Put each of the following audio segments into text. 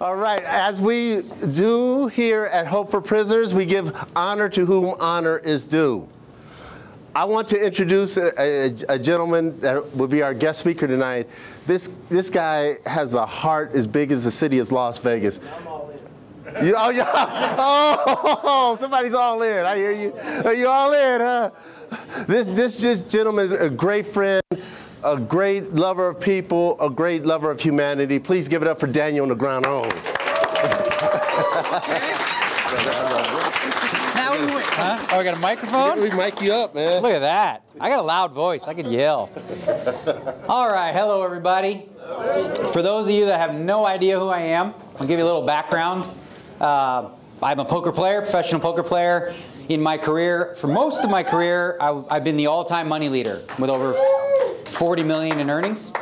All right, as we do here at Hope for Prisoners, we give honor to whom honor is due. I want to introduce a, a, a, gentleman that will be our guest speaker tonight. This, this guy has a heart as big as the city of Las Vegas. I'm all in. You, oh, yeah. oh, somebody's all in. I hear you. Are you all in, huh? This, this, this gentleman is a great friend, a great lover of people, a great lover of humanity. Please give it up for Daniel Negreanu. now we win. Huh? Oh, we got a microphone? We mic you up, man. Look at that. I got a loud voice. I could yell. All right. Hello, everybody. For those of you that have no idea who I am, I'll give you a little background. Uh, I'm a poker player, professional poker player. In my career, for most of my career, I, I've been the all-time money leader with over 40 million in earnings.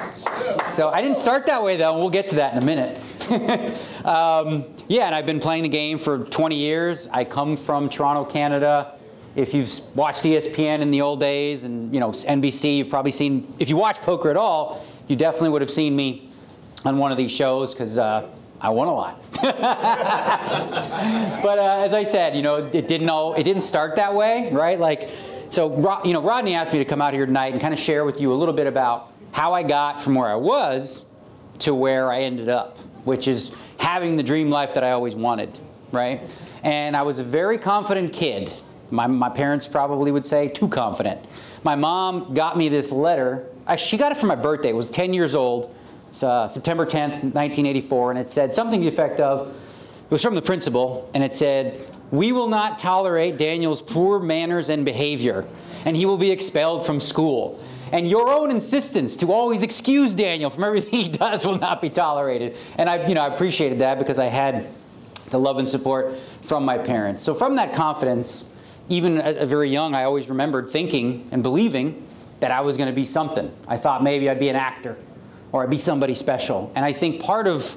So I didn't start that way, though. We'll get to that in a minute. um, yeah, and I've been playing the game for 20 years. I come from Toronto, Canada. If you've watched ESPN in the old days and you know NBC, you've probably seen. If you watch poker at all, you definitely would have seen me on one of these shows because uh, I won a lot. but uh, as I said, you know, it didn't all. It didn't start that way, right? Like, so you know, Rodney asked me to come out here tonight and kind of share with you a little bit about how I got from where I was to where I ended up which is having the dream life that I always wanted, right? And I was a very confident kid. My, my parents probably would say too confident. My mom got me this letter. I, she got it for my birthday. It was 10 years old. Uh, September 10th, 1984, and it said something to the effect of, it was from the principal, and it said, we will not tolerate Daniel's poor manners and behavior, and he will be expelled from school and your own insistence to always excuse Daniel from everything he does will not be tolerated. And I, you know, I appreciated that because I had the love and support from my parents. So from that confidence, even at a very young, I always remembered thinking and believing that I was going to be something. I thought maybe I'd be an actor or be somebody special. And I think part of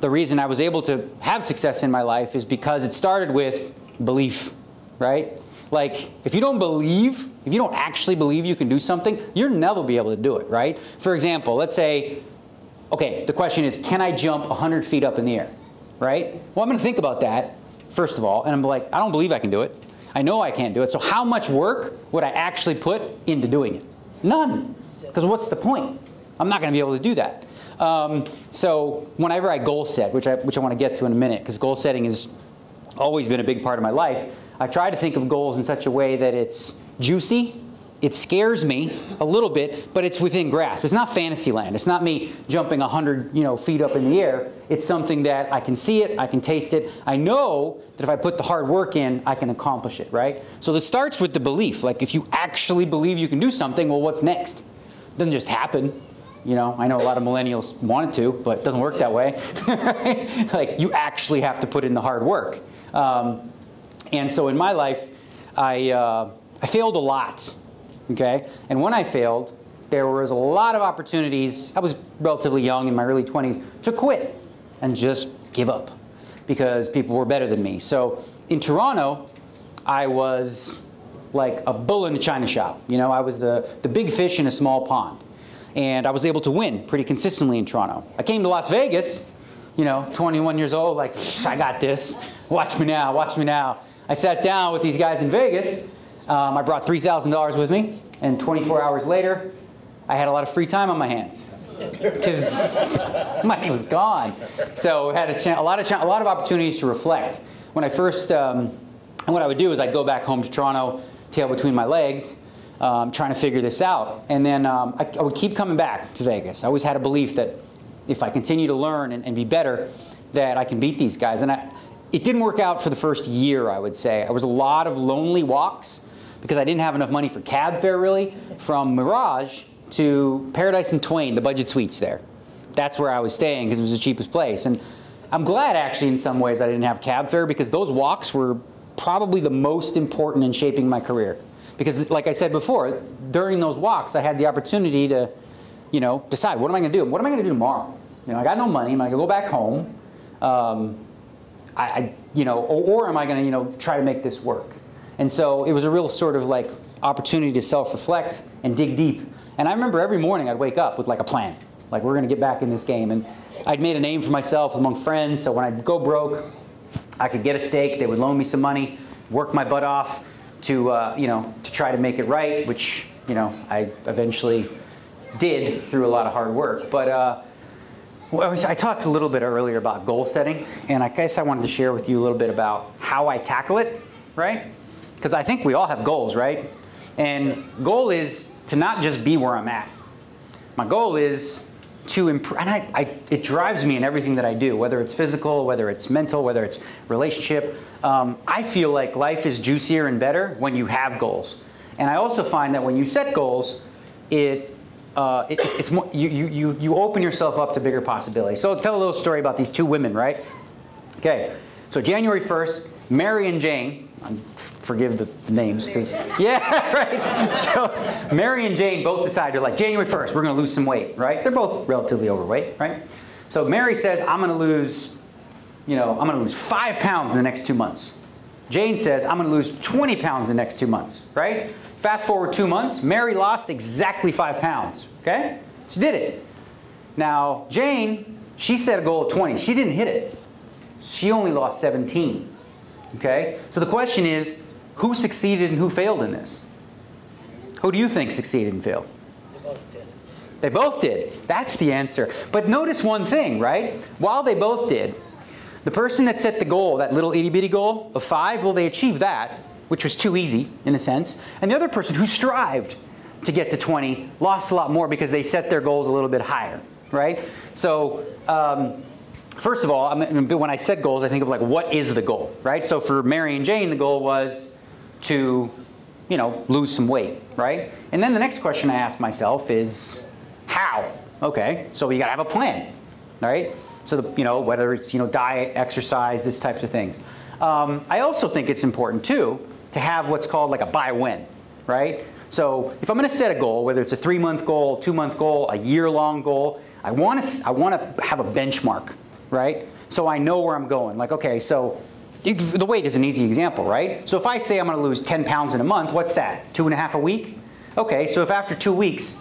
the reason I was able to have success in my life is because it started with belief, right? Like, if you don't believe, if you don't actually believe you can do something, you'll never be able to do it, right? For example, let's say, okay, the question is, can I jump 100 feet up in the air, right? Well, I'm to think about that, first of all, and I'm like, I don't believe I can do it. I know I can't do it. So how much work would I actually put into doing it? None. Because what's the point? I'm not going to be able to do that. Um, so whenever I goal set, which I, which I want to get to in a minute, because goal setting has always been a big part of my life, I try to think of goals in such a way that it's juicy, it scares me a little bit, but it's within grasp. It's not fantasy land. It's not me jumping 100 you know, feet up in the air. It's something that I can see it, I can taste it. I know that if I put the hard work in, I can accomplish it, right? So this starts with the belief. Like if you actually believe you can do something, well, what's next? It doesn't just happen. You know, I know a lot of millennials wanted to, but it doesn't work that way. like you actually have to put in the hard work. Um, and so in my life, I, uh, I failed a lot, okay? And when I failed, there was a lot of opportunities. I was relatively young in my early 20s to quit and just give up because people were better than me. So in Toronto, I was like a bull in a china shop. You know, I was the, the big fish in a small pond. And I was able to win pretty consistently in Toronto. I came to Las Vegas, you know, 21 years old, like, I got this. Watch me now, watch me now. I sat down with these guys in Vegas. Um, I brought $3,000 with me, and 24 hours later, I had a lot of free time on my hands because money was gone. So I had a, a lot of a lot of opportunities to reflect. When I first, um, and what I would do is I'd go back home to Toronto, tail between my legs, um, trying to figure this out. And then um, I, I, would keep coming back to Vegas. I always had a belief that if I continue to learn and, and be better, that I can beat these guys. And I, it didn't work out for the first year, I would say. There was a lot of lonely walks because I didn't have enough money for cab fare, really, from Mirage to Paradise and Twain, the budget suites there. That's where I was staying because it was the cheapest place. And I'm glad, actually, in some ways, I didn't have cab fare because those walks were probably the most important in shaping my career. Because, like I said before, during those walks, I had the opportunity to, you know, decide what am I going to do? What am I going to do tomorrow? You know, I got no money. Am I going to go back home? Um, I, I you know, or, or am I going to, you know, try to make this work? And so it was a real sort of like opportunity to self-reflect and dig deep. And I remember every morning I'd wake up with like a plan. Like we're going to get back in this game. And I'd made a name for myself among friends. So when I'd go broke, I could get a stake. They would loan me some money, work my butt off to, uh, you know, to try to make it right, which, you know, I eventually did through a lot of hard work. But uh, I talked a little bit earlier about goal setting, and I guess I wanted to share with you a little bit about how I tackle it, right? Because I think we all have goals, right? And goal is to not just be where I'm at. My goal is to improve, and I, I, it drives me in everything that I do, whether it's physical, whether it's mental, whether it's relationship. Um, I feel like life is juicier and better when you have goals. And I also find that when you set goals, it, uh, it it's more, you, you, you open yourself up to bigger possibilities. So I'll tell a little story about these two women, right? Okay, so January 1st, Mary and Jane, um, forgive the names, because yeah, right. So Mary and Jane both decide they're like January 1st, we're going to lose some weight, right? They're both relatively overweight, right? So Mary says, I'm going to lose, you know, I'm going to lose five pounds in the next two months. Jane says, I'm going to lose 20 pounds in the next two months, right? Fast forward two months, Mary lost exactly five pounds, okay? She did it. Now, Jane, she set a goal of 20. She didn't hit it. She only lost 17. Okay? So the question is, who succeeded and who failed in this? Who do you think succeeded and failed? They both did. They both did. That's the answer. But notice one thing, right? While they both did, the person that set the goal, that little itty bitty goal of five, well, they achieved that, which was too easy in a sense. And the other person who strived to get to 20 lost a lot more because they set their goals a little bit higher, right? So, um, first of all, I mean, when I set goals, I think of like, what is the goal, right? So for Mary and Jane, the goal was to, you know, lose some weight, right? And then the next question I ask myself is, how? Okay, so you gotta have a plan, right? So, the, you know, whether it's, you know, diet, exercise, this types of things. Um, I also think it's important too to have what's called like a by when, right? So if I'm gonna set a goal, whether it's a three month goal, two month goal, a year long goal, I wanna, I wanna have a benchmark, right? So I know where I'm going. Like, okay, so the weight is an easy example, right? So if I say I'm gonna lose 10 pounds in a month, what's that? Two and a half a week? Okay, so if after two weeks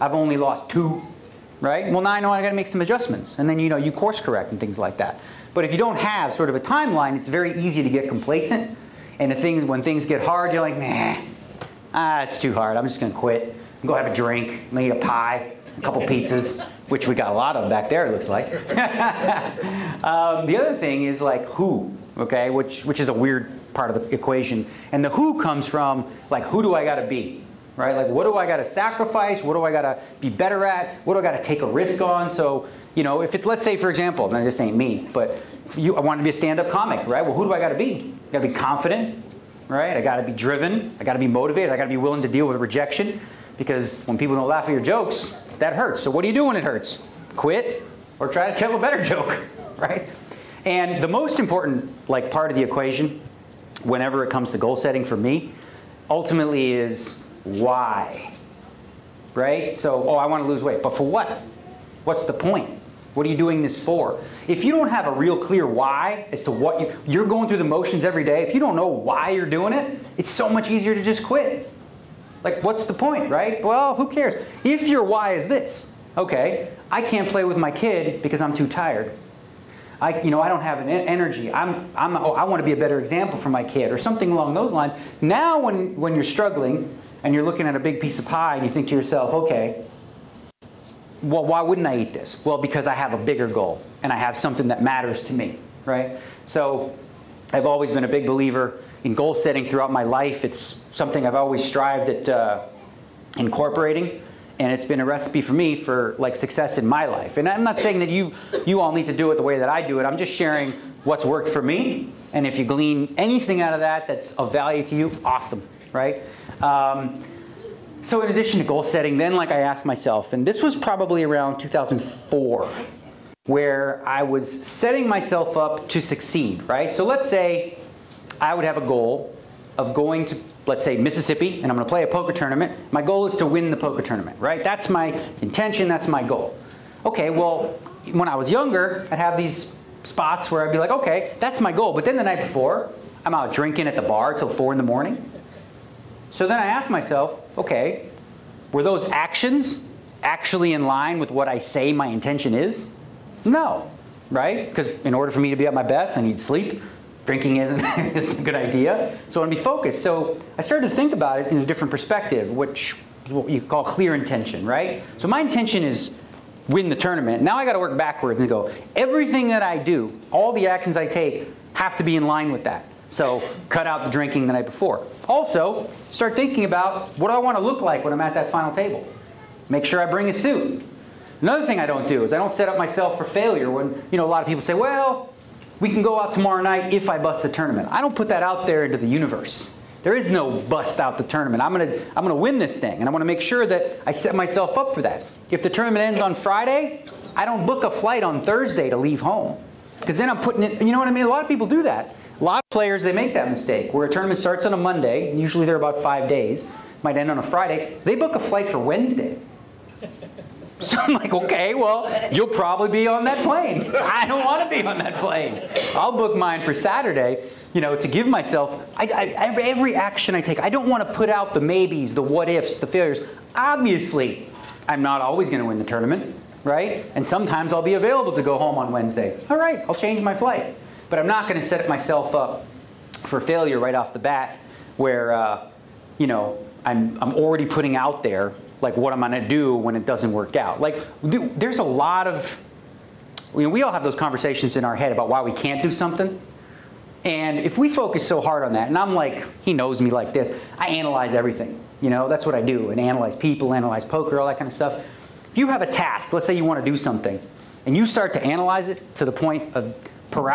I've only lost two, right? Well, now I know I gotta make some adjustments. And then, you know, you course correct and things like that. But if you don't have sort of a timeline, it's very easy to get complacent. And the things, when things get hard, you're like, nah, ah, it's too hard. I'm just gonna quit. Go have a drink, I'm going to eat a pie, a couple pizzas, which we got a lot of back there, it looks like. um, the other thing is like who, okay, which, which is a weird part of the equation. And the who comes from like, who do I gotta be? Right? Like, what do I gotta sacrifice? What do I gotta be better at? What do I gotta take a risk on? So, you know, if it's, let's say, for example, now this ain't me, but you, I want to be a stand up comic, right? Well, who do I gotta be? I gotta be confident, right? I gotta be driven. I gotta be motivated. I gotta be willing to deal with rejection because when people don't laugh at your jokes, that hurts. So what do you do when it hurts? Quit or try to tell a better joke, right? And the most important like part of the equation whenever it comes to goal setting for me ultimately is why. Right? So, oh, I want to lose weight, but for what? What's the point? What are you doing this for? If you don't have a real clear why as to what you, you're going through the motions every day, if you don't know why you're doing it, it's so much easier to just quit. Like, what's the point, right? Well, who cares? If your why is this, okay, I can't play with my kid because I'm too tired. I, you know, I don't have an energy. I'm, I'm, oh, I want to be a better example for my kid or something along those lines. Now, when, when you're struggling and you're looking at a big piece of pie and you think to yourself, okay, well, why wouldn't I eat this? Well, because I have a bigger goal and I have something that matters to me, right? So I've always been a big believer in goal setting throughout my life. It's something I've always strived at uh, incorporating, and it's been a recipe for me for like success in my life. And I'm not saying that you you all need to do it the way that I do it. I'm just sharing what's worked for me, and if you glean anything out of that that's of value to you, awesome, right? Um, so in addition to goal setting, then like I asked myself, and this was probably around 2004 where I was setting myself up to succeed, right? So let's say I would have a goal of going to, let's say, Mississippi, and I'm going to play a poker tournament. My goal is to win the poker tournament, right? That's my intention, that's my goal. Okay, well, when I was younger, I'd have these spots where I'd be like, okay, that's my goal. But then the night before, I'm out drinking at the bar till 4 in the morning. So then I asked myself, okay, were those actions actually in line with what I say my intention is? No, right? Because in order for me to be at my best, I need sleep. Drinking isn't, isn't a good idea. So I want to be focused. So I started to think about it in a different perspective, which is what you call clear intention, right? So my intention is win the tournament. Now I got to work backwards and go, everything that I do, all the actions I take have to be in line with that. So cut out the drinking the night before. Also, start thinking about what do I want to look like when I'm at that final table. Make sure I bring a suit. Another thing I don't do is I don't set up myself for failure when, you know, a lot of people say, well, we can go out tomorrow night if I bust the tournament. I don't put that out there into the universe. There is no bust out the tournament. I'm gonna, I'm gonna win this thing, and I wanna make sure that I set myself up for that. If the tournament ends on Friday, I don't book a flight on Thursday to leave home. Because then I'm putting it, you know what I mean? A lot of people do that. A lot of players, they make that mistake where a tournament starts on a Monday, usually they're about five days, might end on a Friday. They book a flight for Wednesday. So I'm like, okay, well, you'll probably be on that plane. I don't want to be on that plane. I'll book mine for Saturday, you know, to give myself, I, I, every, action I take, I don't want to put out the maybes, the what ifs, the failures. Obviously, I'm not always going to win the tournament, right? And sometimes I'll be available to go home on Wednesday. All right, I'll change my flight. But I'm not going to set myself up for failure right off the bat where, uh, you know, I'm, I'm already putting out there like what I'm gonna do when it doesn't work out. Like there's a lot of, you know, we all have those conversations in our head about why we can't do something. And if we focus so hard on that, and I'm like, he knows me like this, I analyze everything. You know, that's what I do, and analyze people, analyze poker, all that kind of stuff. If you have a task, let's say you want to do something, and you start to analyze it to the point of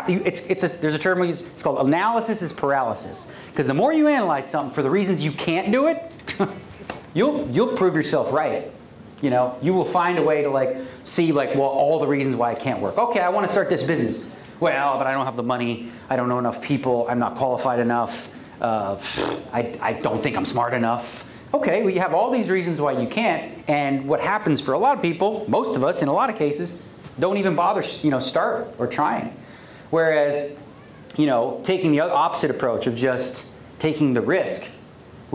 it's, it's a, there's a term we use, it's called analysis is paralysis. Because the more you analyze something for the reasons you can't do it, you'll you'll prove yourself right. You know, you will find a way to like see like well all the reasons why it can't work. Okay, I want to start this business. Well, but I don't have the money. I don't know enough people. I'm not qualified enough. Uh, I, I don't think I'm smart enough. Okay, well, you have all these reasons why you can't. And what happens for a lot of people, most of us in a lot of cases, don't even bother, you know, start or trying. Whereas, you know, taking the opposite approach of just taking the risk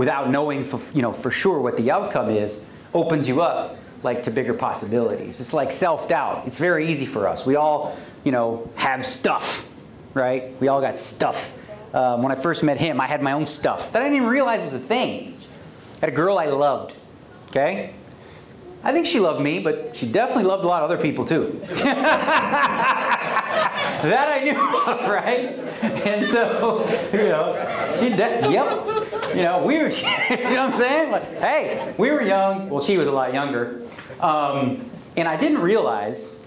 without knowing for, you know, for sure what the outcome is opens you up like to bigger possibilities. It's like self-doubt. It's very easy for us. We all, you know, have stuff, right? We all got stuff. Um, when I first met him, I had my own stuff that I didn't even realize was a thing. I had a girl I loved, okay? I think she loved me, but she definitely loved a lot of other people too. that I knew of, right? And so, you know, she did, yep. You know, we were, you know what I'm saying? Like, hey, we were young. Well, she was a lot younger. Um, and I didn't realize,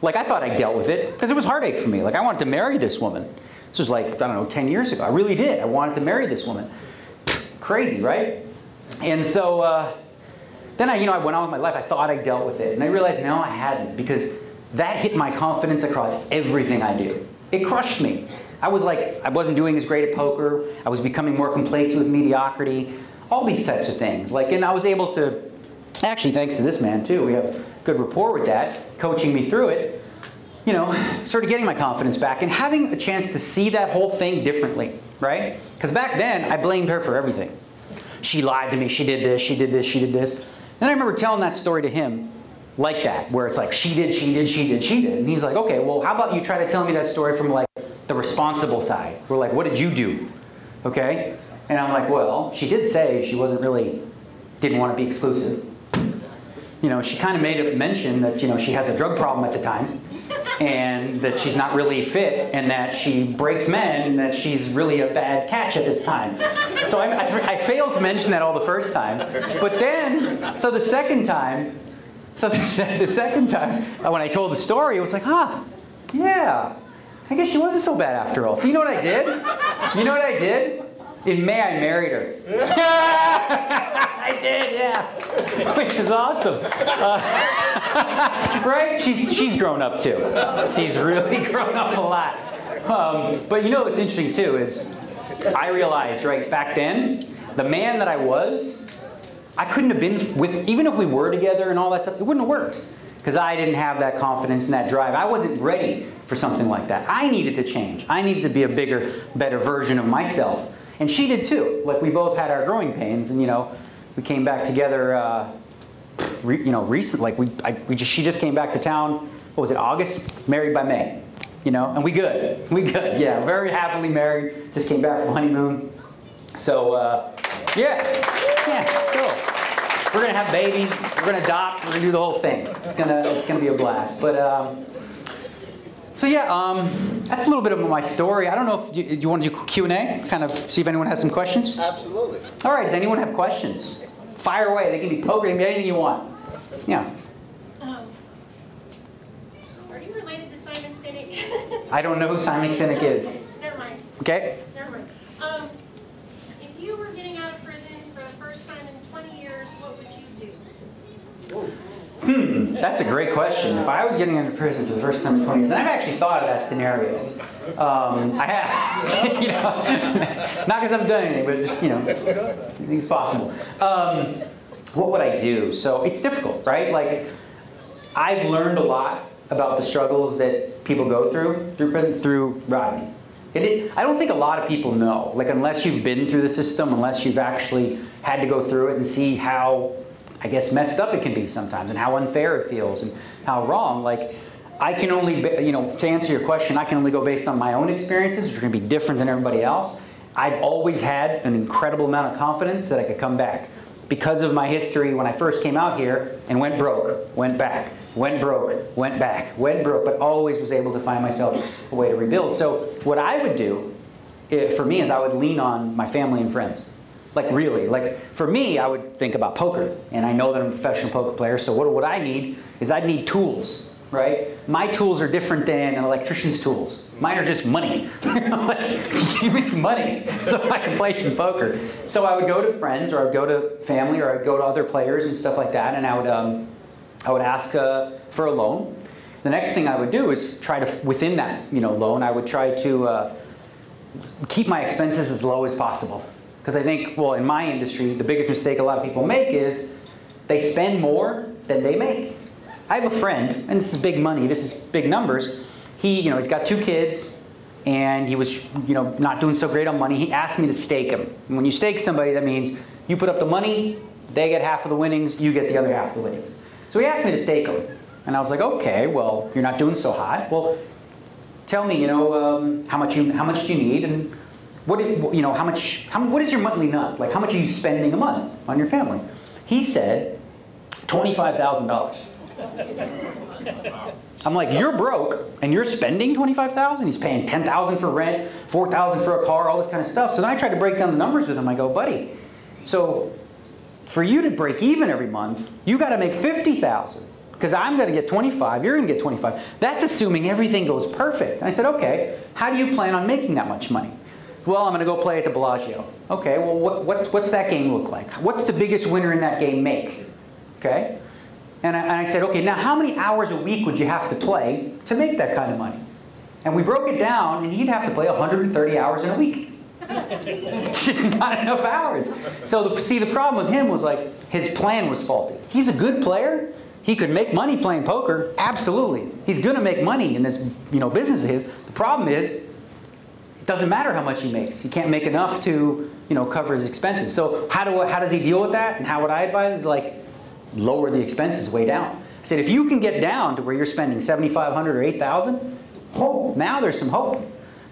like, I thought I dealt with it because it was heartache for me. Like, I wanted to marry this woman. This was like, I don't know, 10 years ago. I really did. I wanted to marry this woman. Crazy, right? And so, uh, then I, you know, I went on with my life. I thought I dealt with it. And I realized no, I hadn't because that hit my confidence across everything I do. It crushed me. I was like, I wasn't doing as great at poker. I was becoming more complacent with mediocrity. All these types of things. Like, and I was able to, actually, thanks to this man too, we have good rapport with that, coaching me through it. You know, started getting my confidence back and having a chance to see that whole thing differently, right? Because back then, I blamed her for everything. She lied to me. She did this. She did this. She did this. And I remember telling that story to him like that, where it's like, she did, she did, she did, she did. And he's like, okay, well, how about you try to tell me that story from like the responsible side? We're like, what did you do? Okay? And I'm like, well, she did say she wasn't really, didn't want to be exclusive. You know, she kind of made a mention that, you know, she has a drug problem at the time and that she's not really fit and that she breaks men and that she's really a bad catch at this time. So I, I, I failed to mention that all the first time. But then, so the second time, so the, the second time, uh, when I told the story, it was like, huh, yeah, I guess she wasn't so bad after all. So you know what I did? You know what I did? In May, I married her. I did, yeah. Which is awesome. Uh, right? She's, she's grown up too. She's really grown up a lot. Um, but you know what's interesting too is I realized, right, back then, the man that I was I couldn't have been with, even if we were together and all that stuff, it wouldn't have worked. Because I didn't have that confidence and that drive. I wasn't ready for something like that. I needed to change. I needed to be a bigger, better version of myself. And she did too. Like we both had our growing pains and you know, we came back together, uh, re, you know, recent, like we, I, we just, she just came back to town. What was it, August? Married by May, you know, and we good, we good. Yeah, very happily married. Just came back from honeymoon. So uh, yeah, yeah, still. We're gonna have babies. We're gonna adopt. We're gonna do the whole thing. It's gonna, it's gonna be a blast. But. Um, so yeah, um, that's a little bit of my story. I don't know if you, you want to do Q&A, kind of see if anyone has some questions? Absolutely. All right, does anyone have questions? Fire away, they can be poker, they can be anything you want. Yeah, Um, Are you related to Simon Sinek? I don't know who Simon Sinek is. Never mind, Okay? never mind. Um, If you were getting out of prison for the first time in 20 years, what would you do? That's a great question. If I was getting into prison for the first time in 20 years, and I've actually thought of that scenario. Um, I have, you know, not because I've done anything, but just, you know, anything's possible. Um, what would I do? So it's difficult, right? Like, I've learned a lot about the struggles that people go through through prison through Rodney. And it, I don't think a lot of people know, like unless you've been through the system, unless you've actually had to go through it and see how, I guess, messed up it can be sometimes, and how unfair it feels, and how wrong. Like, I can only, you know, to answer your question, I can only go based on my own experiences, which are going to be different than everybody else. I've always had an incredible amount of confidence that I could come back because of my history when I first came out here and went broke, went back, went broke, went back, went broke, but always was able to find myself a way to rebuild. So what I would do eh, for me is I would lean on my family and friends. Like really, like for me, I would think about poker, and I know that I'm a professional poker player. So what what I need is I'd need tools, right? My tools are different than an electrician's tools. Mine are just money. like, give me some money so I can play some poker. So I would go to friends, or I'd go to family, or I'd go to other players and stuff like that, and I would um, I would ask uh, for a loan. The next thing I would do is try to within that you know loan, I would try to uh, keep my expenses as low as possible. Because I think, well, in my industry, the biggest mistake a lot of people make is they spend more than they make. I have a friend, and this is big money, this is big numbers. He, you know, he's got two kids, and he was, you know, not doing so great on money. He asked me to stake him. And when you stake somebody, that means you put up the money, they get half of the winnings, you get the other half of the winnings. So he asked me to stake him. And I was like, okay, well, you're not doing so hot. Well, tell me, you know, um, how much you how much do you need, and what do- you know, how much how, what is your monthly nut? Like, how much are you spending a month on your family? He said, twenty five thousand dollars. I'm like, you're broke and you're spending twenty five thousand. He's paying ten thousand for rent, four thousand for a car, all this kind of stuff. So then I tried to break down the numbers with him. I go, buddy, so for you to break even every month, you got to make 50,000 because I'm going to get 25, you're going to get 25. That's assuming everything goes perfect. And I said, okay, how do you plan on making that much money? Well, I'm going to go play at the Bellagio. Okay, well, what, what, what's that game look like? What's the biggest winner in that game make? Okay? And I, and I said, okay, now how many hours a week would you have to play to make that kind of money? And we broke it down, and he'd have to play 130 hours in a week. It's just not enough hours. So the, see, the problem with him was like his plan was faulty. He's a good player. He could make money playing poker. Absolutely, he's going to make money in this you know business of his. The problem is, it doesn't matter how much he makes. He can't make enough to you know cover his expenses. So how do how does he deal with that? And how would I advise? Is like lower the expenses way down. I said if you can get down to where you're spending 7,500 or 8,000, hope now there's some hope.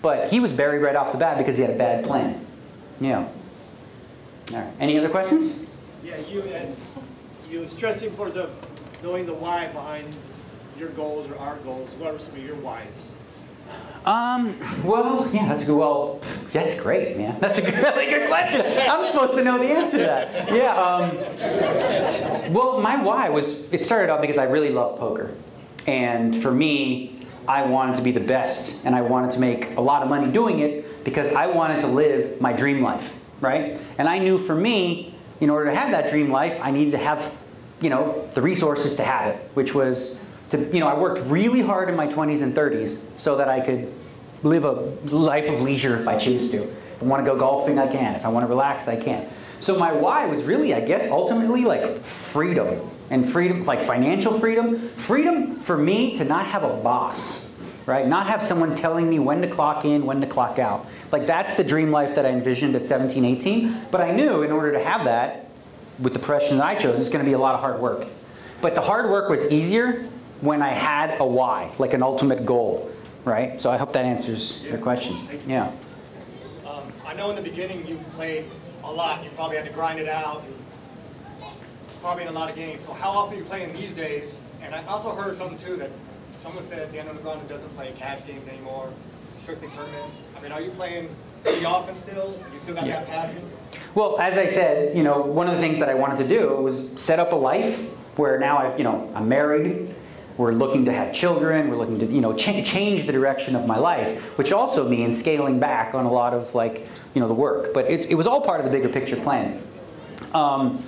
But he was buried right off the bat because he had a bad plan. Yeah. All right. Any other questions? Yeah, you and you stress the importance of knowing the why behind your goals or our goals. What are some of your whys? Um, well, yeah, that's good. Well, that's great, man. That's a really good question. I'm supposed to know the answer to that. Yeah. Um, well, my why was it started out because I really loved poker, and for me, I wanted to be the best, and I wanted to make a lot of money doing it because I wanted to live my dream life, right? And I knew for me, in order to have that dream life, I needed to have, you know, the resources to have it, which was to, you know, I worked really hard in my 20s and 30s so that I could live a life of leisure if I choose to. If I want to go golfing, I can. If I want to relax, I can. So my why was really, I guess, ultimately like freedom. And freedom, like financial freedom. Freedom for me to not have a boss, right? Not have someone telling me when to clock in, when to clock out. Like that's the dream life that I envisioned at 17, 18. But I knew in order to have that, with the profession that I chose, it's going to be a lot of hard work. But the hard work was easier when I had a why, like an ultimate goal, right? So I hope that answers your question. Yeah. Um, I know in the beginning you played a lot. You probably had to grind it out. Probably in a lot of games. So how often are you playing these days? And I also heard something too that someone said Dan Underground doesn't play cash games anymore, strictly tournaments. I mean, are you playing pretty often still? You still got Yeah. that passion? Well, as I said, you know, one of the things that I wanted to do was set up a life where now I've, you know, I'm married. We're looking to have children. We're looking to, you know, cha- change the direction of my life, which also means scaling back on a lot of like, you know, the work. But it's, it was all part of the bigger picture plan. Um,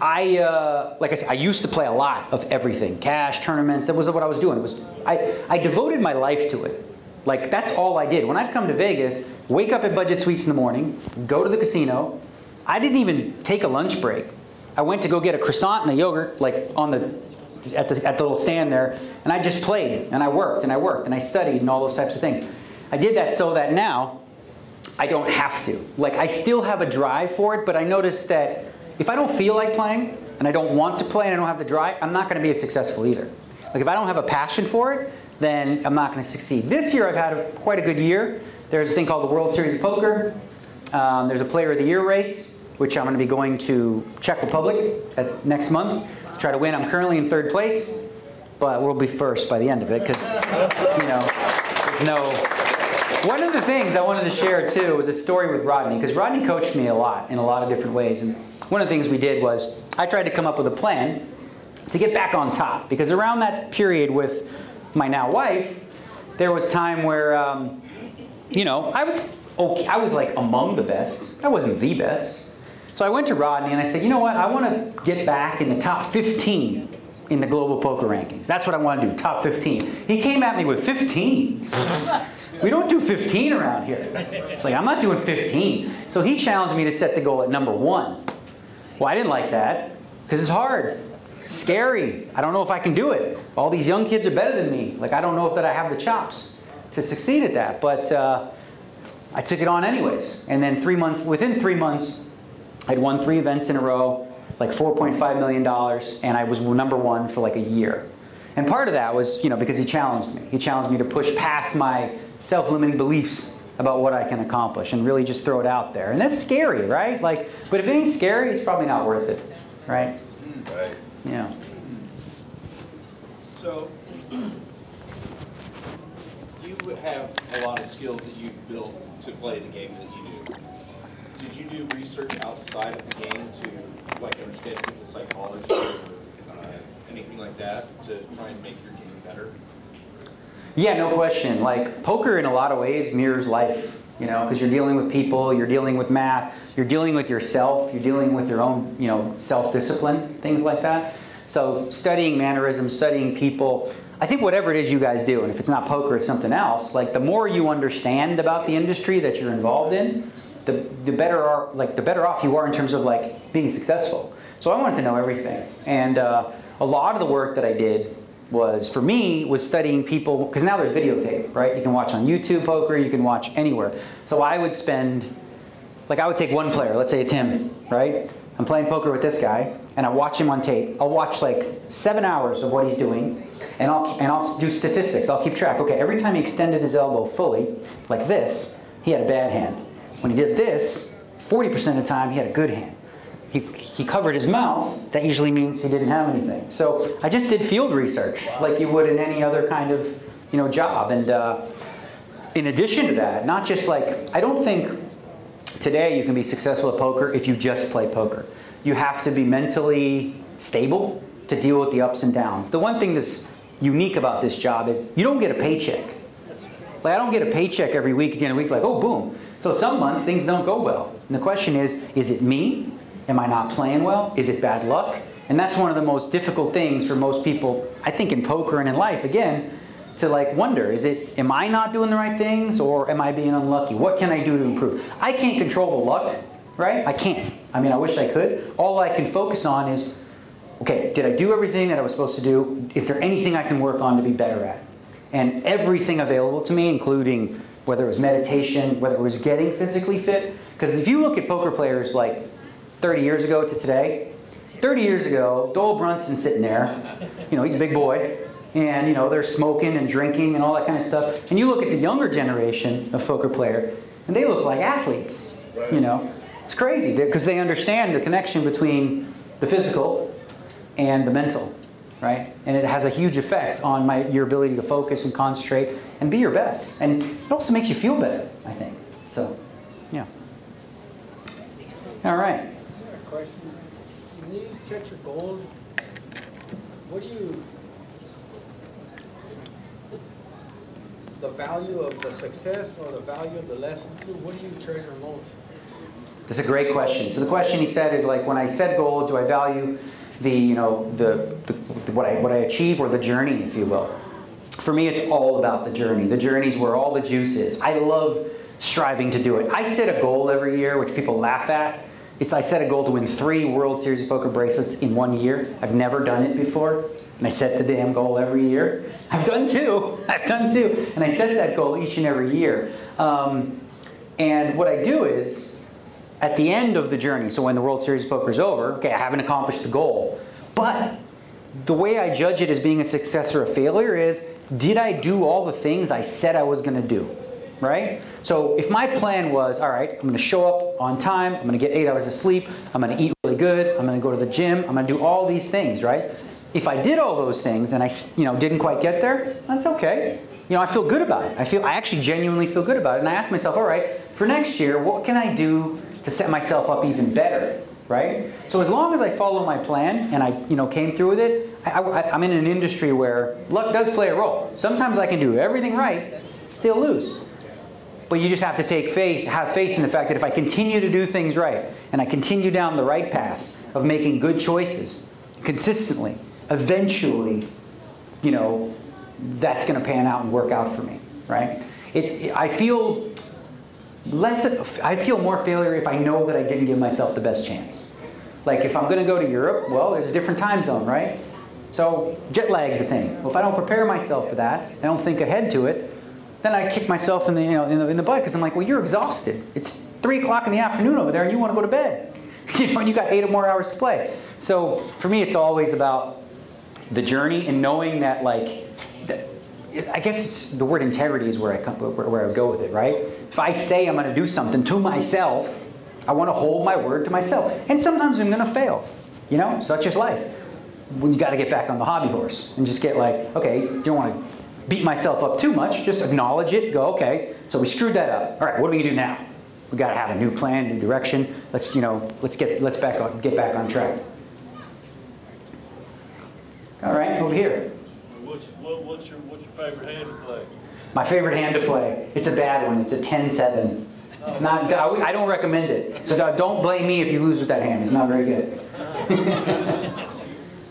I, uh, like I said, I used to play a lot of everything, cash, tournaments. That was what I was doing. It was, I, I devoted my life to it. Like that's all I did. When I'd come to Vegas, wake up at Budget Suites in the morning, go to the casino. I didn't even take a lunch break. I went to go get a croissant and a yogurt, like on the, at the, at the little stand there, and I just played and I worked and I worked and I studied and all those types of things. I did that so that now I don't have to. Like I still have a drive for it, but I noticed that if I don't feel like playing and I don't want to play and I don't have the drive, I'm not going to be as successful either. Like if I don't have a passion for it, then I'm not going to succeed. This year I've had a, quite a good year. There's a thing called the World Series of Poker. Um, there's a Player of the Year race, which I'm going to be going to Czech Republic at, next month try to win. I'm currently in third place, but we'll be first by the end of it because, you know, there's no one of the things I wanted to share too was a story with Rodney, because Rodney coached me a lot in a lot of different ways. And one of the things we did was I tried to come up with a plan to get back on top. Because around that period with my now wife, there was time where, um, you know, I was okay. I was like among the best. I wasn't the best. So I went to Rodney and I said, you know what? I want to get back in the top 15 in the global poker rankings. That's what I want to do, top 15. He came at me with 15. We don't do 15 around here. It's like, I'm not doing 15. So he challenged me to set the goal at number one. Well, I didn't like that because it's hard, scary. I don't know if I can do it. All these young kids are better than me. Like, I don't know if that I have the chops to succeed at that. But uh, I took it on anyways. And then three months, within three months, I'd won three events in a row, like $4.5 million, and I was number one for like a year. And part of that was, you know, because he challenged me. He challenged me to push past my self-limiting beliefs about what I can accomplish and really just throw it out there. And that's scary, right? Like, but if it ain't scary, it's probably not worth it, right? Right. Yeah. So, you have a lot of skills that you've built to play the game that you. Did you do research outside of the game to like understand people's psychology or uh, anything like that to try and make your game better? Yeah, no question. Like poker in a lot of ways mirrors life, you know, because you're dealing with people, you're dealing with math, you're dealing with yourself, you're dealing with your own, you know, self-discipline, things like that. So studying mannerisms, studying people, I think whatever it is you guys do, and if it's not poker, it's something else, like the more you understand about the industry that you're involved in, the, the better are, like the better off you are in terms of like being successful. So I wanted to know everything. And uh, a lot of the work that I did was for me was studying people because now there's videotape right? You can watch on youtube poker you can watch anywhere. So i would spend like i would take one player let's say it's him right? I'm playing poker with this guy and i watch him on tape. I'll watch like seven hours of what he's doing and i'll and i'll do statistics. I'll keep track. Okay every time he extended his elbow fully like this he had a bad hand when he did this 40% of the time he had a good hand he, he covered his mouth, that usually means he didn't have anything. So I just did field research like you would in any other kind of you know job. And uh, in addition to that, not just like I don't think today you can be successful at poker if you just play poker. You have to be mentally stable to deal with the ups and downs. The one thing that's unique about this job is you don't get a paycheck. Like I don't get a paycheck every week at the end of the week like, oh boom. So some months things don't go well. And the question is, is it me? Am I not playing well? Is it bad luck? And that's one of the most difficult things for most people, I think in poker and in life, again, to like wonder, is it, am I not doing the right things or am I being unlucky? What can I do to improve? I can't control the luck, right? I can't. I mean, I wish I could. All I can focus on is, okay, did I do everything that I was supposed to do? Is there anything I can work on to be better at? And everything available to me, including whether it was meditation, whether it was getting physically fit. Because if you look at poker players like 30 years ago to today, 30 years ago, Doyle Brunson's sitting there. You know, he's a big boy. And, you know, they're smoking and drinking and all that kind of stuff. And you look at the younger generation of poker player, and they look like athletes. You know, it's crazy because they understand the connection between the physical and the mental, right? And it has a huge effect on my, your ability to focus and concentrate and be your best. And it also makes you feel better, I think. So, yeah. All right. Question, when you set your goals, what do you, the value of the success or the value of the lessons what do you treasure most? That's a great question. So the question he said is like, when I set goals, do I value the, you know, the, the what I what I achieve or the journey, if you will? For me, it's all about the journey. The journey's where all the juice is. I love striving to do it. I set a goal every year, which people laugh at. It's I set a goal to win three World Series of Poker bracelets in one year. I've never done it before, and I set the damn goal every year. I've done two. I've done two, and I set that goal each and every year. Um, and what I do is at the end of the journey, so when the World Series Poker is over, okay, I haven't accomplished the goal. But the way I judge it as being a success or a failure is did I do all the things I said I was going to do? Right? So if my plan was, all right, I'm going to show up on time, I'm going to get eight hours of sleep, I'm going to eat really good, I'm going to go to the gym, I'm going to do all these things, right? If I did all those things and I, you know, didn't quite get there, that's okay. You know, I feel good about it. I feel, I actually genuinely feel good about it. And I ask myself, all right, for next year, what can I do to set myself up even better, right? So as long as I follow my plan and I, you know, came through with it, I, I'm in an industry where luck does play a role. Sometimes I can do everything right, still lose. But you just have to take faith, have faith in the fact that if I continue to do things right and I continue down the right path of making good choices consistently, eventually, you know, that's going to pan out and work out for me, right? It, it, I feel less, I feel more failure if I know that I didn't give myself the best chance. Like if I'm going to go to Europe, well, there's a different time zone, right? So jet lag's a thing. Well, if I don't prepare myself for that, I don't think ahead to it, then I kick myself in the, you know, in the, in the butt because I'm like, well, you're exhausted. It's 3 o'clock in the afternoon over there and you want to go to bed. You know, and you got eight or more hours to play. So for me, it's always about the journey and knowing that like, I guess the word integrity is where I, come, where, where I go with it, right? If I say I'm going to do something to myself, I want to hold my word to myself. And sometimes I'm going to fail, you know, such is life. When you got to get back on the hobby horse and just get like, okay, you don't want to beat myself up too much, just acknowledge it, go, okay, so we screwed that up. All right, what are we to do now? We got to have a new plan, new direction. Let's, you know, let's get let's back on, get back on track. All right, over here. What's, what, what's your favorite hand to play? My favorite hand to play. It's a bad one. It's a 10-7. Not, I don't recommend it. So don't blame me if you lose with that hand. It's not very good.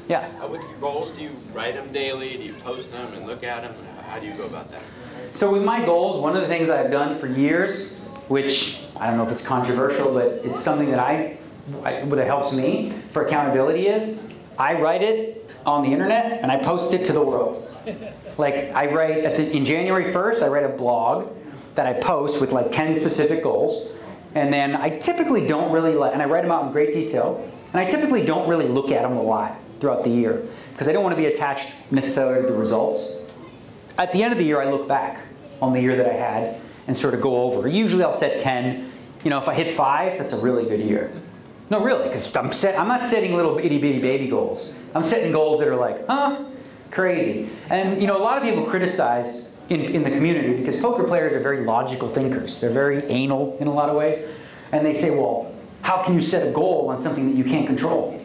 yeah. Uh, With your goals, do you write them daily? Do you post them and look at them? How do you go about that? So with my goals, one of the things I've done for years, which I don't know if it's controversial, but it's something that I, I that helps me for accountability is I write it on the internet and I post it to the world. Like I write at the, in January 1st, I write a blog that I post with like 10 specific goals. And then I typically don't really, and I write them out in great detail, and I typically don't really look at them a lot throughout the year because I don't want to be attached necessarily to the results. At the end of the year, I look back on the year that I had and sort of go over. Usually I'll set 10. You know, if I hit five, that's a really good year. No, really, because I'm, set, I'm not setting little itty bitty baby goals. I'm setting goals that are like, huh, crazy. And you know, a lot of people criticize in, in the community because poker players are very logical thinkers. They're very anal in a lot of ways. And they say, well, how can you set a goal on something that you can't control?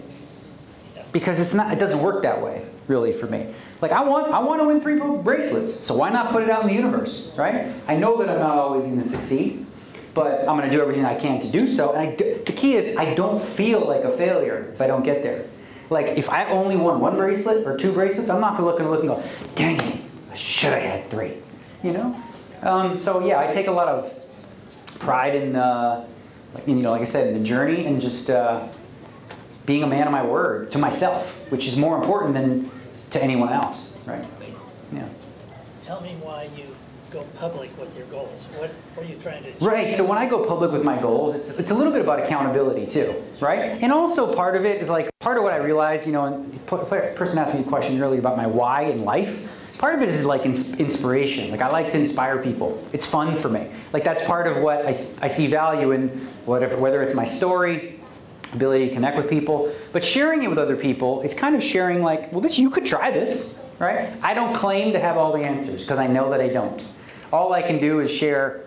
Because it's not, it doesn't work that way, really, for me. Like I want, I want to win three bracelets, so why not put it out in the universe, right? I know that I'm not always going to succeed, but I'm going to do everything I can to do so. And I, the key is, I don't feel like a failure if I don't get there. Like if I only won one bracelet or two bracelets, I'm not to look and look and go, dang it, I should have had three, you know? Um, so yeah, I take a lot of pride in, uh, you know, like I said, in the journey and just uh, being a man of my word to myself, which is more important than to anyone else, right? Yeah. Tell me why you go public with your goals? What, what are you trying to achieve? Right. So when I go public with my goals, it's, it's a little bit about accountability too, right? And also part of it is like part of what I realize, you know, and a person asked me a question earlier about my why in life. Part of it is like inspiration. Like I like to inspire people. It's fun for me. Like that's part of what I, I see value in, whatever, whether it's my story, ability to connect with people. But sharing it with other people is kind of sharing like, well, this you could try this, right? I don't claim to have all the answers because I know that I don't. All I can do is share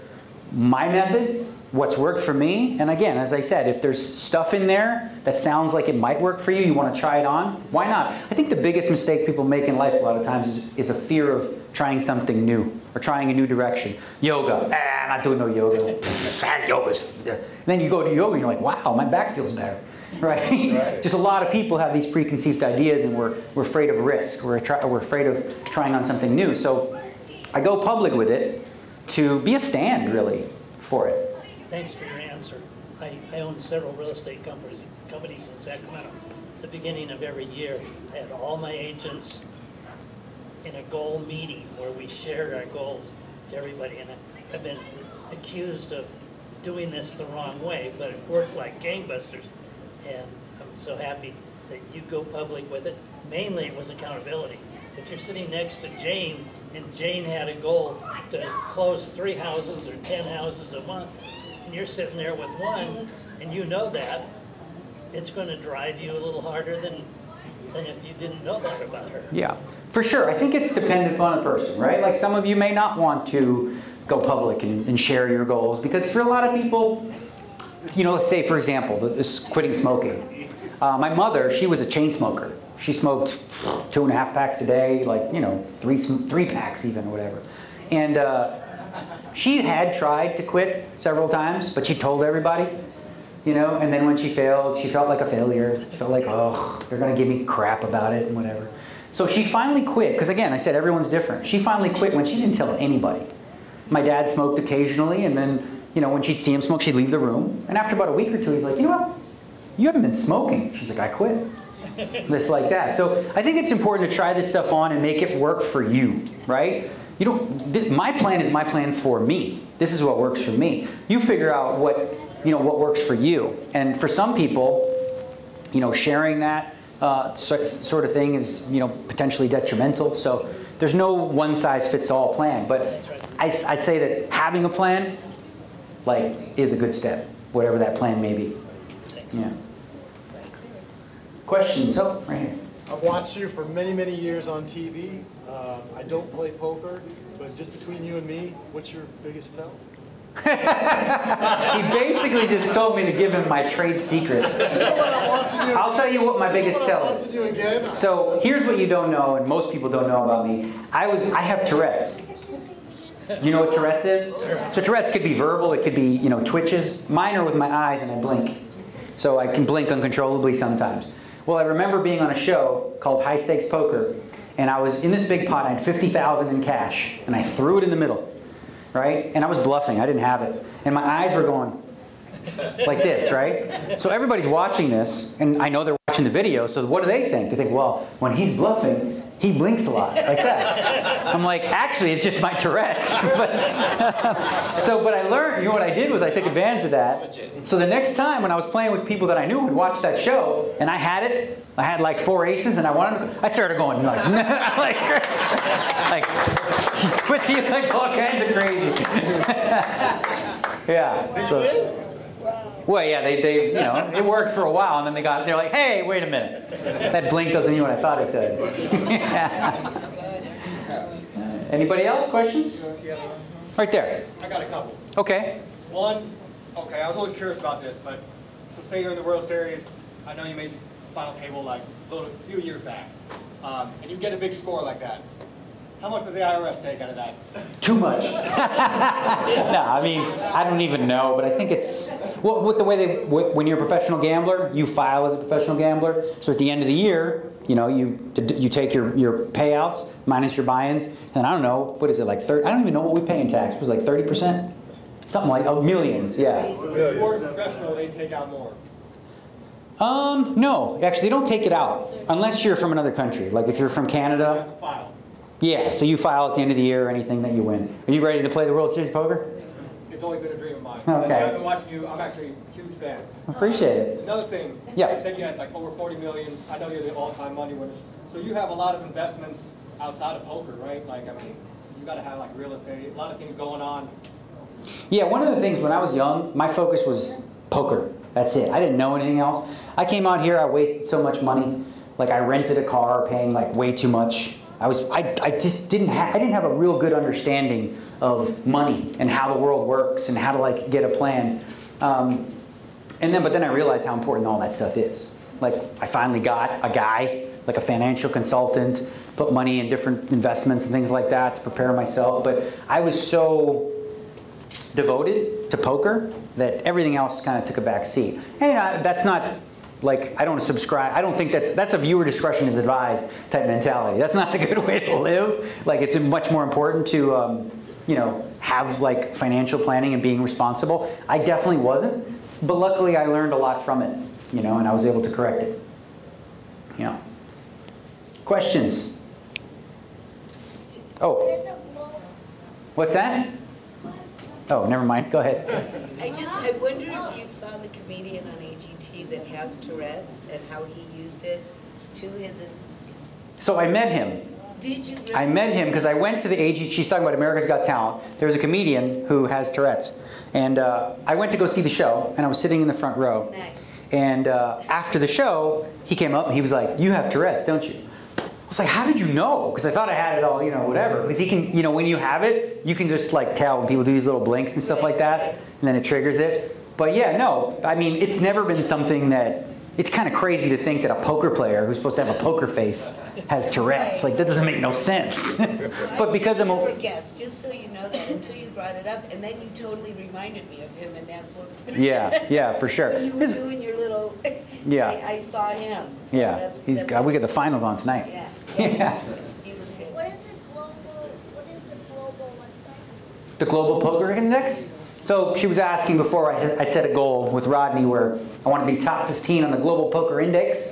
my method, what's worked for me. And again, as I said, if there's stuff in there that sounds like it might work for you, you want to try it on, why not? I think the biggest mistake people make in life a lot of times is, is a fear of trying something new or trying a new direction. Yoga, ah, I'm not doing no yoga. Ah, Yoga's. Then you go to yoga and you're like, wow, my back feels better. Right? Just a lot of people have these preconceived ideas and we're, we're afraid of risk. We're, we're afraid of trying on something new. So I go public with it to be a stand, really, for it. Thanks for your answer. I, I own several real estate companies, companies in Sacramento. The beginning of every year, I had all my agents in a goal meeting where we shared our goals to everybody. And I- I've been accused of doing this the wrong way, but it worked like gangbusters. And I'm so happy that you go public with it. Mainly it was accountability. If you're sitting next to Jane and Jane had a goal to close three houses or 10 houses a month, and you're sitting there with one, and you know that, it's going to drive you a little harder than, than if you didn't know that about her. Yeah, for sure. I think it's dependent upon the person, right? Like some of you may not want to go public and, and share your goals because for a lot of people, you know, let's say for example, this quitting smoking. Uh, my mother, she was a chain smoker. She smoked two and a half packs a day, like you know, three three packs even, or whatever. And uh, she had tried to quit several times, but she told everybody, you know. And then when she failed, she felt like a failure. She felt like, oh, they're gonna give me crap about it and whatever. So she finally quit because again, I said everyone's different. She finally quit when she didn't tell anybody. My dad smoked occasionally, and then you know when she'd see him smoke, she'd leave the room. And after about a week or two, he's like, you know what? You haven't been smoking. She's like, I quit. Just like that. So I think it's important to try this stuff on and make it work for you, right? You don't. This, my plan is my plan for me. This is what works for me. You figure out what you know what works for you. And for some people, you know, sharing that uh, sort of thing is you know potentially detrimental. So there's no one size fits all plan. But I, I'd say that having a plan, like, is a good step, whatever that plan may be. Thanks. Yeah. Questions? Oh, right here. I've watched you for many, many years on TV. Uh, I don't play poker, but just between you and me, what's your biggest tell? He basically just told me to give him my trade secret. I want to do. I'll tell you what my biggest This is what I tell is. So here's what you don't know, and most people don't know about me. I was I have Tourette's. You know what Tourette's is? So Tourette's could be verbal, it could be you know twitches. Mine are with my eyes and I blink, so I can blink uncontrollably sometimes. Well, I remember being on a show called High Stakes Poker, and I was in this big pot. I had fifty thousand in cash, and I threw it in the middle, right? And I was bluffing. I didn't have it, and my eyes were going like this, right? So everybody's watching this, and I know they're watching the video, so what do they think? They think, well, when he's bluffing, he blinks a lot, like that. I'm like, actually, it's just my Tourette's. but, so, but I learned, you know what I did was I took advantage of that. So the next time when I was playing with people that I knew had watched that show, and I had it, I had like four aces, and I wanted to, I started going like, like, like, twitchy, like all kinds of crazy. yeah. so- well, yeah, they, they, you know, it worked for a while, and then they got, they're like, hey, wait a minute, that blink doesn't mean what I thought it did. Anybody else? Questions? Right there. I got a couple. Okay. One, okay, I was always curious about this, but so say you're in the World Series, I know you made final table like a little, few years back, um, and you get a big score like that. How much does the IRS take out of that? Too much. no, I mean, I don't even know, but I think it's well, with the way they with, when you're a professional gambler, you file as a professional gambler. So at the end of the year, you know, you you take your your payouts minus your buy-ins, and I don't know what is it like. 30, I don't even know what we pay in tax. It was like thirty percent, something like oh, millions. Yeah. If you're professional, they take out more. Um, no, actually, they don't take it out unless you're from another country. Like if you're from You Canada. To. Yeah, so you file at the end of the year or anything that you win. Are you ready to play the World Series of Poker? It's always been a dream of mine. Okay. I've been watching you, I'm actually a huge fan. Appreciate it. Um, another thing, Yeah. you said you had like over 40 million, I know you're the all-time money winner. So you have a lot of investments outside of poker, right? Like, I mean, you gotta have like real estate, a lot of things going on. Yeah, one of the things when I was young, my focus was poker. That's it. I didn't know anything else. I came out here, I wasted so much money. Like I rented a car, paying like way too much. I was, I, I just didn't have, I didn't have a real good understanding of money and how the world works and how to like get a plan. Um, and then, but then I realized how important all that stuff is. Like I finally got a guy, like a financial consultant, put money in different investments and things like that to prepare myself. But I was so devoted to poker that everything else kind of took a back seat. And uh, that's not like I don't subscribe. I don't think that's that's a viewer discretion is advised type mentality. That's not a good way to live. Like it's much more important to um, you know have like financial planning and being responsible. I definitely wasn't, but luckily I learned a lot from it. You know, and I was able to correct it. Yeah. Questions? Oh, what's that? Oh, never mind. Go ahead. I just, I wonder if you saw the comedian on That has Tourette's and how he used it to his, So I met him. did you really? I met him because I went to the AG. She's talking about America's Got Talent. There's a comedian who has Tourette's, and uh, I went to go see the show, and I was sitting in the front row. Nice. And uh, after the show, he came up and he was like, "You have Tourette's, don't you?" I was like, "How did you know?" Because I thought I had it all, you know, whatever. Because he can, you know, when you have it, you can just like tell when people do these little blinks and stuff like that, and then it triggers it. But yeah, no, I mean, it's never been something that. It's kind of crazy to think that a poker player who's supposed to have a poker face has Tourette's. Like that doesn't make no sense. but because I'm a never guessed, just so you know that, until you brought it up, and then you totally reminded me of him, and that's what. Yeah, yeah, for sure. When you were His- doing your little. Yeah. I, I saw him. so yeah, that's- he's that's- got. We got the finals on tonight. Yeah. Yeah. He. What is the global, what is the global website? The Global Poker Index. So she was asking before I I'd set a goal with Rodney where I want to be top 15 on the Global Poker Index,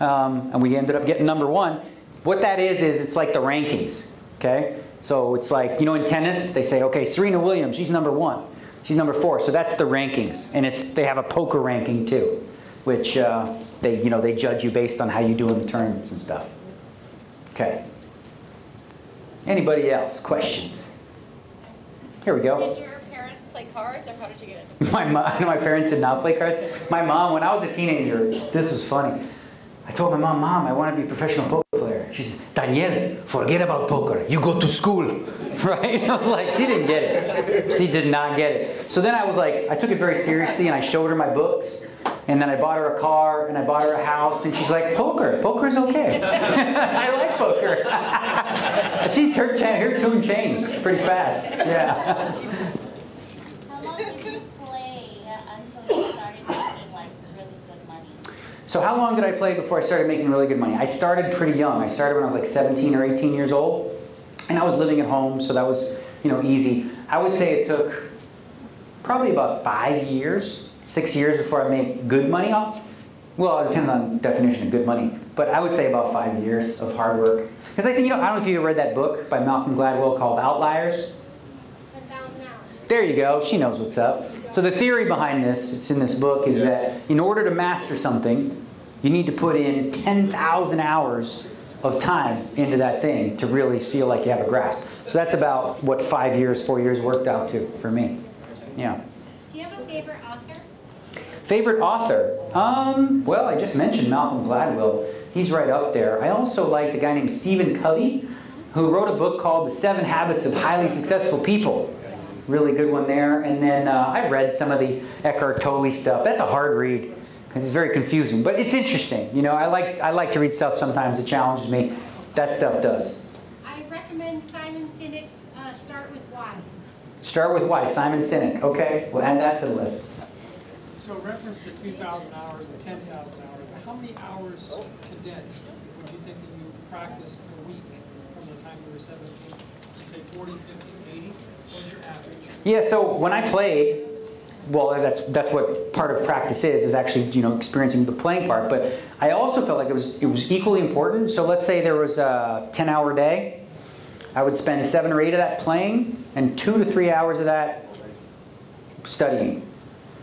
um, and we ended up getting number one. What that is is it's like the rankings. Okay, so it's like you know in tennis they say okay Serena Williams she's number one, she's number four. So that's the rankings, and it's they have a poker ranking too, which uh, they you know they judge you based on how you do in the tournaments and stuff. Okay. Anybody else? Questions? Here we go. Did your parents play cards, or how did you get into My mom, my parents did not play cards. My mom, when I was a teenager, this was funny. I told my mom, Mom, I want to be a professional poker player. She says, Daniel, forget about poker. You go to school, right? I was like, she didn't get it. She did not get it. So then I was like, I took it very seriously, and I showed her my books, and then I bought her a car, and I bought her a house, and she's like, Poker, poker's okay. I like poker. she her, her tune changed pretty fast. Yeah. How long did you play until you started making like really good money? So how long did I play before I started making really good money? I started pretty young. I started when I was like 17 or 18 years old, and I was living at home, so that was you know easy. I would say it took probably about five years, six years before I made good money off. Well, it depends on definition of good money, but I would say about five years of hard work. Because I think you know I don't know if you read that book by Malcolm Gladwell called Outliers. 10,000 hours. There you go. She knows what's up. So the theory behind this, it's in this book, is that in order to master something, you need to put in 10,000 hours of time into that thing to really feel like you have a grasp. So that's about what five years, four years worked out to for me. Yeah. Do you have a favorite author? Favorite author? Um, well, I just mentioned Malcolm Gladwell. He's right up there. I also liked a guy named Stephen Covey, who wrote a book called The Seven Habits of Highly Successful People. Really good one there. And then uh, I read some of the Eckhart Tolle stuff. That's a hard read because it's very confusing, but it's interesting. You know, I like I like to read stuff sometimes that challenges me. That stuff does. I recommend Simon Sinek's uh, Start With Why. Start with why. Simon Sinek. Okay, we'll add that to the list. So reference the 2,000 hours and 10,000 hours, how many hours condensed would you think that you practiced a week from the time you were 17? Say 40, 50, 80? Yeah, so when I played, well, that's that's what part of practice is, is actually you know experiencing the playing part. But I also felt like it was it was equally important. So let's say there was a 10-hour day. I would spend seven or eight of that playing and two to three hours of that studying.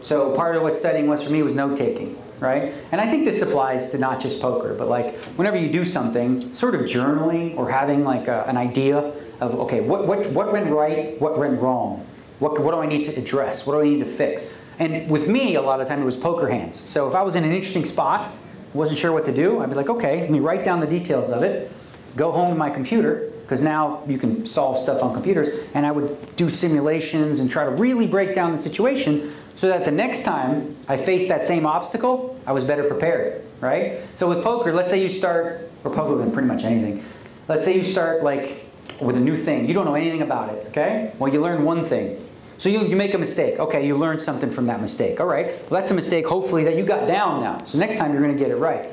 So part of what studying was for me was note taking, right? And I think this applies to not just poker, but like whenever you do something, sort of journaling or having like a, an idea of, okay, what, what, what went right, what went wrong? What, what do I need to address? What do I need to fix? And with me, a lot of time it was poker hands. So if I was in an interesting spot, wasn't sure what to do, I'd be like, okay, let me write down the details of it, go home to my computer, because now you can solve stuff on computers, and I would do simulations and try to really break down the situation so that the next time I faced that same obstacle, I was better prepared, right? So with poker, let's say you start, or poker with pretty much anything, let's say you start like with a new thing, you don't know anything about it, okay? Well, you learn one thing. So you, you make a mistake. Okay, you learn something from that mistake. All right, well, that's a mistake, hopefully, that you got down now. So next time you're going to get it right.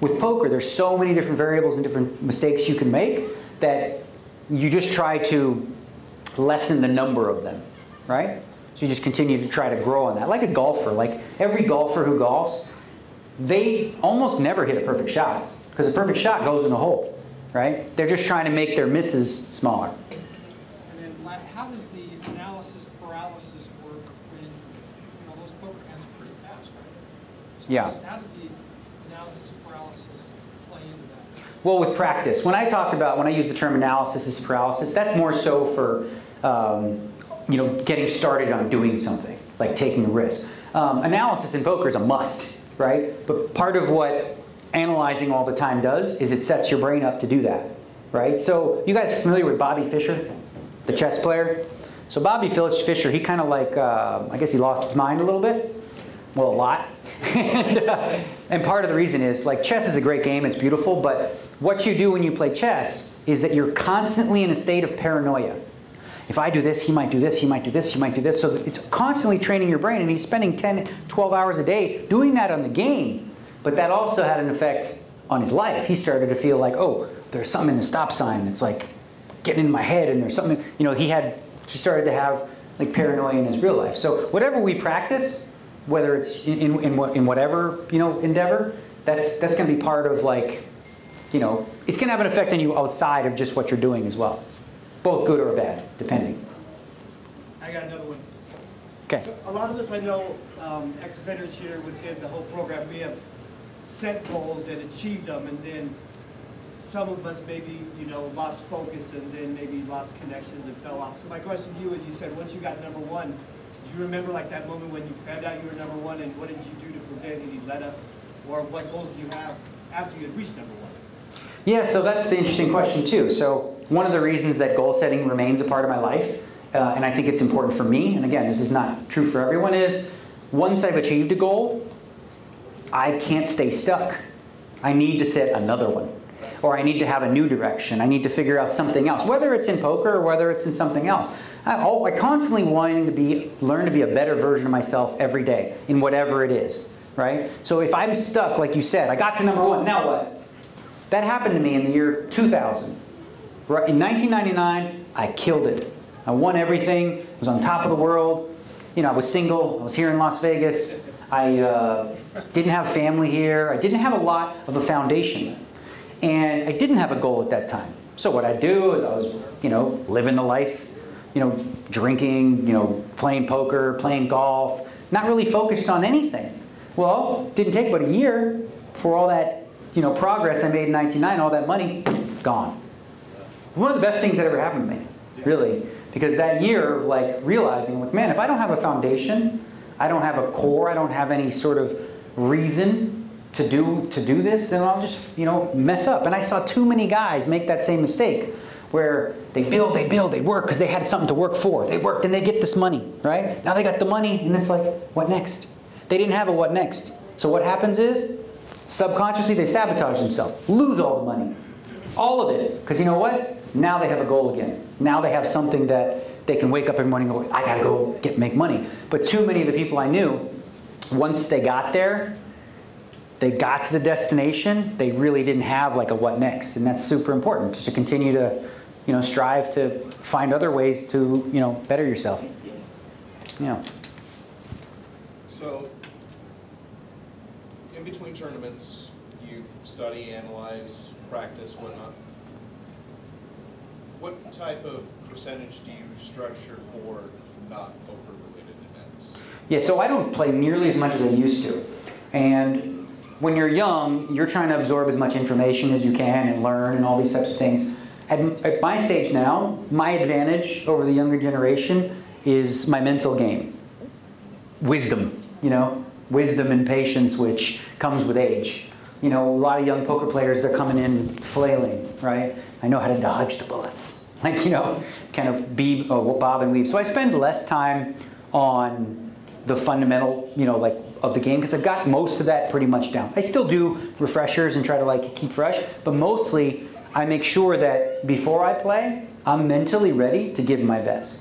With poker, there's so many different variables and different mistakes you can make that you just try to lessen the number of them, right? So you just continue to try to grow on that. Like a golfer, like every golfer who golfs, they almost never hit a perfect shot because a perfect shot goes in a hole, right? They're just trying to make their misses smaller. And then how does the analysis paralysis work when, you know, those poker hands are pretty fast, right? So Yeah. how does- How does the analysis paralysis play into that? Well, with practice, when I talked about, when I use the term analysis is paralysis, that's more so for, um, you know, getting started on doing something, like taking a risk. Um, analysis in poker is a must, right? But part of what analyzing all the time does is it sets your brain up to do that, right? So you guys familiar with Bobby Fischer, the chess player? So Bobby Fischer, he kind of like, uh, I guess he lost his mind a little bit. Well, a lot. and, uh, and part of the reason is like chess is a great game, it's beautiful, but what you do when you play chess is that you're constantly in a state of paranoia. If I do this, he might do this, he might do this, he might do this. So it's constantly training your brain, and he's spending 10, 12 hours a day doing that on the game. But that also had an effect on his life. He started to feel like, oh, there's something in the stop sign that's like getting in my head, and there's something, you know, he had, he started to have like paranoia in his real life. So whatever we practice, whether it's in, in, in, what- in whatever, you know, endeavor, that's, that's going to be part of like, you know, it's going to have an effect on you outside of just what you're doing as well. Both good or bad, depending. I got another one. Okay. So a lot of us I know, um, ex-offenders here within the whole program, we have set goals and achieved them, and then some of us maybe, you know, lost focus and then maybe lost connections and fell off. So my question to you is, you said once you got number one, do you remember like that moment when you found out you were number one, and what did you do to prevent any let up? Or what goals did you have after you had reached number one? Yeah, so that's the interesting question too. So one of the reasons that goal setting remains a part of my life, uh, and I think it's important for me, and again, this is not true for everyone, is once I've achieved a goal, I can't stay stuck. I need to set another one. Or I need to have a new direction. I need to figure out something else, whether it's in poker or whether it's in something else. I, oh, I constantly wanting to be, learn to be a better version of myself every day in whatever it is, right? So if I'm stuck, like you said, I got to number one, now what? That happened to me in the year 2000. Right, In 1999, I killed it. I won everything, I was on top of the world. You know, I was single, I was here in Las Vegas. I uh, didn't have family here. I didn't have a lot of a foundation. And I didn't have a goal at that time. So what I do is I was, you know, living the life, you know, drinking, you know, playing poker, playing golf, not really focused on anything. Well, didn't take but a year for all that, you know, progress I made in 1999, all that money, gone. One of the best things that ever happened to me, really, because that year of like realizing, like, man, if I don't have a foundation, I don't have a core, I don't have any sort of reason to do to do this, then I'll just you know mess up. And I saw too many guys make that same mistake, where they build, they build, they work because they had something to work for. They worked and they get this money, right? Now they got the money, and it's like, what next? They didn't have a what next. So what happens is, subconsciously they sabotage themselves, lose all the money, all of it, because you know what? Now they have a goal again. Now they have something that they can wake up every morning and go, I gotta go get make money. But too many of the people I knew, once they got there, they got to the destination, they really didn't have like a what next, and that's super important just to continue to, you know, strive to find other ways to, you know, better yourself. Yeah. So, in between tournaments, you study, analyze, practice, whatnot. what type of percentage do you structure for not poker-related events? Yeah, so I don't play nearly as much as I used to. And when you're young, you're trying to absorb as much information as you can and learn and all these types of things. At, at my stage now, my advantage over the younger generation is my mental game. Wisdom, you know, wisdom and patience, which comes with age. You know, a lot of young poker players, they're coming in flailing, right? I know how to dodge the bullets. Like, you know, kind of be, oh, bob and weave. So I spend less time on the fundamental, you know, like of the game because I've got most of that pretty much down. I still do refreshers and try to like keep fresh, but mostly I make sure that before I play, I'm mentally ready to give my best.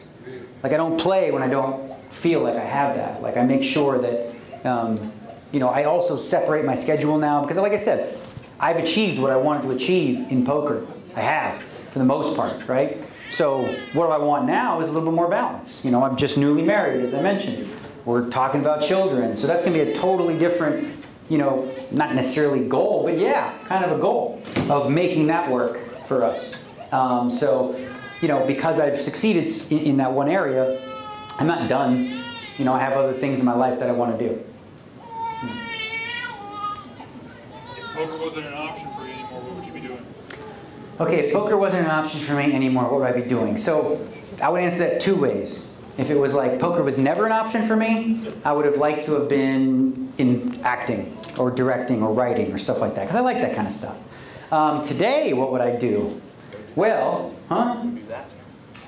Like I don't play when I don't feel like I have that. Like I make sure that, um, you know, I also separate my schedule now because like I said, I've achieved what I wanted to achieve in poker. I have for the most part, right? So what do I want now is a little bit more balance. You know, I'm just newly married, as I mentioned. We're talking about children. So that's going to be a totally different, you know, not necessarily goal, but yeah, kind of a goal of making that work for us. Um, so, you know, because I've succeeded in, in that one area, I'm not done. You know, I have other things in my life that I want to do. If poker wasn't an option for you anymore, what would you be doing? Okay, if poker wasn't an option for me anymore, what would I be doing? So I would answer that two ways. If it was like poker was never an option for me, I would have liked to have been in acting or directing or writing or stuff like that, because I like that kind of stuff. Um, today, what would I do? Well, huh?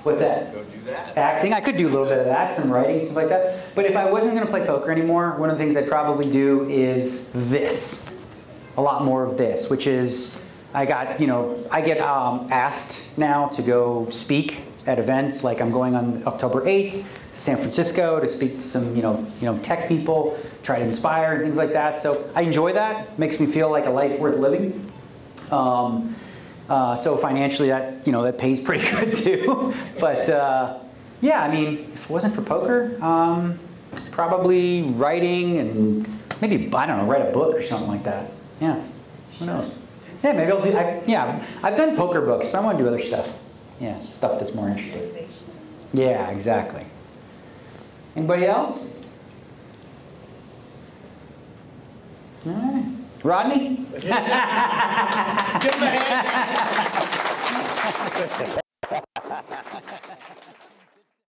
What's that? Go do that. Acting, I could do a little bit of that, some writing, stuff like that. But if I wasn't going to play poker anymore, one of the things I'd probably do is this. A lot more of this, which is I got, you know, I get um, asked now to go speak at events. Like I'm going on October 8th to San Francisco to speak to some, you know, you know, tech people, try to inspire and things like that. So I enjoy that. Makes me feel like a life worth living. Um, uh, so financially, that you know, that pays pretty good too. but uh, yeah, I mean, if it wasn't for poker, um, probably writing and maybe I don't know, write a book or something like that. Yeah, who knows? Yeah, maybe I'll do. I, yeah, I've done poker books, but I want to do other stuff. Yeah, stuff that's more interesting. Yeah, exactly. Anybody else? All right. Rodney? Give him a hand.